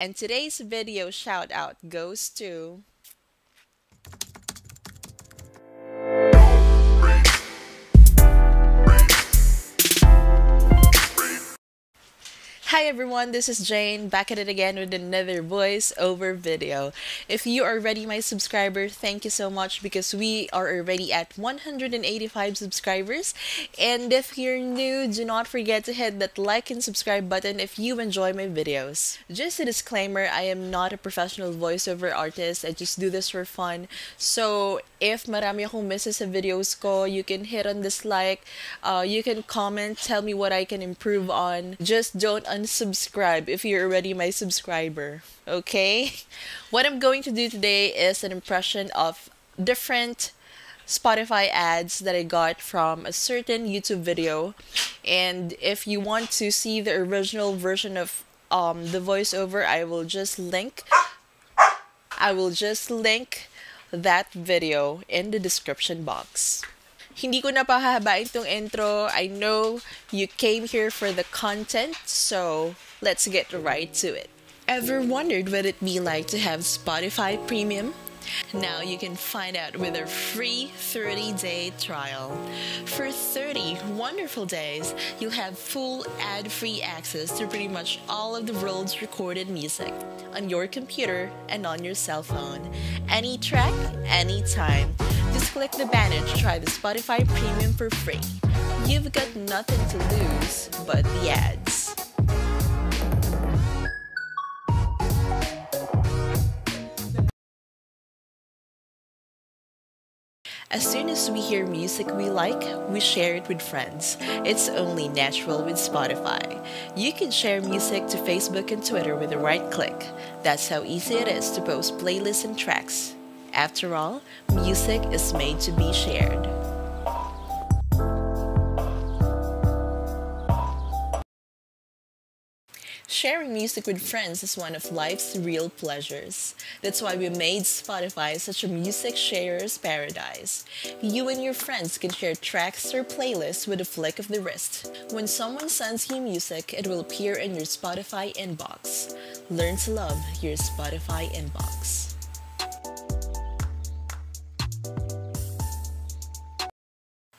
And today's video shout out goes to Hi everyone, this is Jane back at it again with another voice-over video. If you are already my subscriber, thank you so much because we are already at 185 subscribers. And if you're new, do not forget to hit that like and subscribe button if you enjoy my videos. Just a disclaimer, I am not a professional voiceover artist. I just do this for fun. So if marami akong misses sa videos ko, you can hit on dislike, uh, you can comment, tell me what I can improve on. Just don't unsubscribe if you're already my subscriber. Okay? What I'm going to do today is an impression of different Spotify ads that I got from a certain YouTube video. And if you want to see the original version of um, the voiceover, I will just link. I will just link that video in the description box. Hindi ko na pahahabain tong intro. I know you came here for the content, so let's get right to it. Ever wondered what it'd be like to have Spotify Premium? Now you can find out with a free 30 day trial. For 30 wonderful days, you'll have full ad free access to pretty much all of the world's recorded music on your computer and on your cell phone. Any track, anytime. Just click the banner to try the Spotify Premium for free. You've got nothing to lose but the ads. As soon as we hear music we like, we share it with friends. It's only natural with Spotify. You can share music to Facebook and Twitter with a right click. That's how easy it is to post playlists and tracks. After all, music is made to be shared. Sharing music with friends is one of life's real pleasures. That's why we made Spotify such a music sharer's paradise. You and your friends can share tracks or playlists with a flick of the wrist. When someone sends you music, it will appear in your Spotify inbox. Learn to love your Spotify inbox.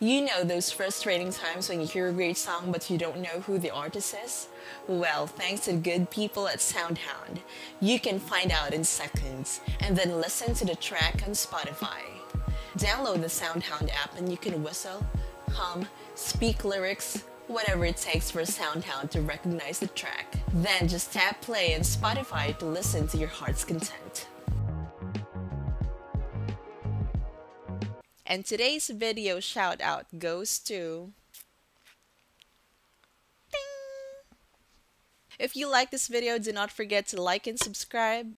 You know those frustrating times when you hear a great song but you don't know who the artist is? Well, thanks to good people at SoundHound, you can find out in seconds and then listen to the track on Spotify. Download the SoundHound app and you can whistle, hum, speak lyrics, whatever it takes for SoundHound to recognize the track. Then just tap play on Spotify to listen to your heart's content. And today's video shout out goes to Ding! If you like this video, do not forget to like and subscribe.